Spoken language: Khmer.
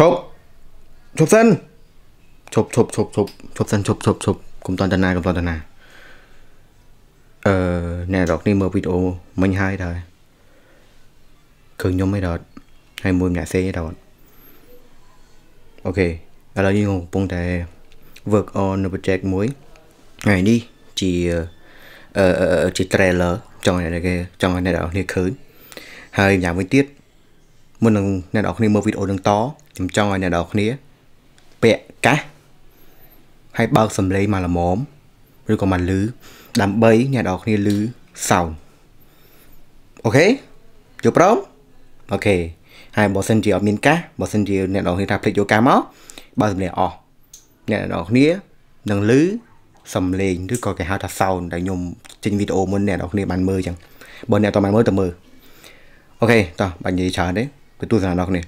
ឈប់ឈប់សិនឈប់ឈប់ឈប់ឈប់ឈប់សិនឈប់ឈប់ឈប់កុំតន្តនាកុំតន្តនាអឺអ្នករកនេះមើលវីដេអូមិញហើយដែរឃើញខ្ញុំឯដល់ហើយមួយម្នាក់ផ្សេងឯដល់អូខេឥឡូវយើងកំពុងតែ work on នៅ project មួយថ្ងៃនេះជាអឺជា trailer ចង់ឲ្យគេចង់ឲ្យអ្នកនរគ្នាឃើញហើយយ៉ាងមួយទៀត មុននឹងអ្នកនរគ្នាមើលវីដេអូនឹងតខ្ញុំចង់ឲ្យអ្នកនរគ្នាពាក់កាសហើយបើកសំឡេងមកល្មមឬក៏មកលឺដើម្បីអ្នកនរគ្នាលឺសោអូខេយល់ព្រមអូខេហើយបើសិនជាអត់មានកាសបើសិនជាអ្នកនរគ្នាថាភ្លេចយកកាសមកបើសំឡេងអស់អ្នកនរគ្នានឹងលឺសំឡេងឬក៏គេហៅថា sound ដែលខ្ញុំចេញវីដេអូមុនអ្នកនរគ្នាបានមើលអញ្ចឹងបើអ្នកអត់បានមើលទៅមើលអូខេតោះបាញ់និយាយច្រើនទេ ตัวสารนอกเนี่ย